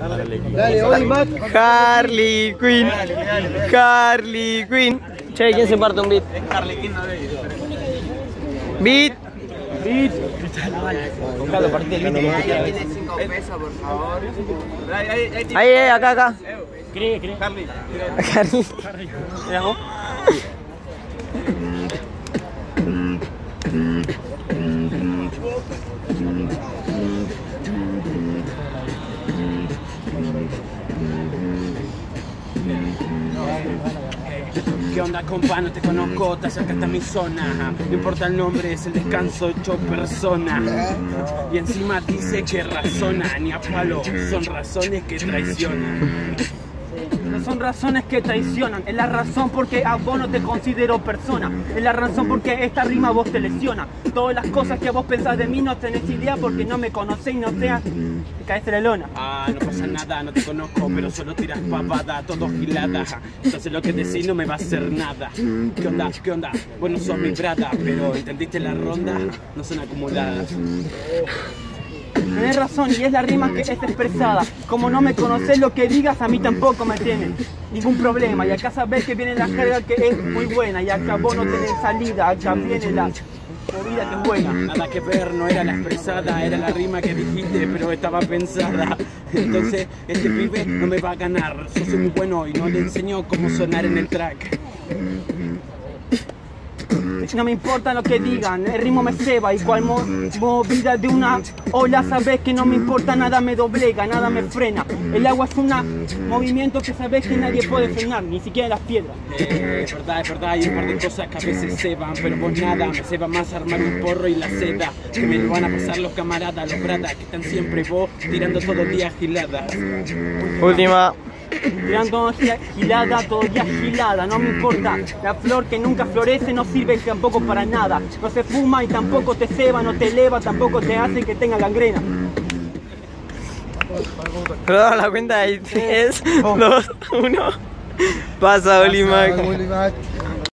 Dale, hoy Mac. Harley Quinn. Harley Quinn. Che, ¿quién se parte un beat? Beat. Beat. Carlos, partí el beat. Tiene 5 pesos, por favor. Ahí, ahí, acá, acá. Cree, cree. Harley. ¿Qué onda, compa? No te conozco, te acercaste a mi zona. No importa el nombre, es el descanso hecho persona. Y encima dice que razona, ni a palo, son razones que traicionan. No son razones que traicionan, es la razón porque a vos no te considero persona, es la razón porque esta rima vos te lesiona. Todas las cosas que vos pensás de mí no tenés idea porque no me conocés y no seas, te caes de la lona. Ah, no pasa nada, no te conozco, pero solo tiras papada, todo gilada. Entonces lo que decís no me va a hacer nada. ¿Qué onda? ¿Qué onda? Bueno, sos mi brada, pero ¿entendiste la ronda? No son acumuladas. Tenés razón y es la rima que es expresada. Como no me conocés lo que digas, a mí tampoco me tiene ningún problema. Y acá sabés que viene la jerga que es muy buena. Y acá vos no tenés salida, acá viene la movida que es buena. Nada que ver, no era la expresada, era la rima que dijiste, pero estaba pensada. Entonces, este pibe no me va a ganar. Yo soy muy bueno y no le enseño cómo sonar en el track. No me importa lo que digan, el ritmo me ceba, igual mo movida de una ola, sabes que no me importa nada, me doblega, nada me frena. El agua es un movimiento que sabes que nadie puede frenar, ni siquiera las piedras. Eh, es verdad, es verdad, hay un par de cosas que a veces se van, pero vos nada, me se va más armar un porro y la seda, que me lo van a pasar los camaradas, los bratas, que están siempre vos tirando todos los días giladas. Última. Tirando gilada, todo día gilada, no me importa. La flor que nunca florece no sirve tampoco para nada. No se fuma y tampoco te ceba, no te eleva, tampoco te hace que tenga gangrena. Perdón, la cuenta ahí. 3, 2, 1. Pasa. Olimac.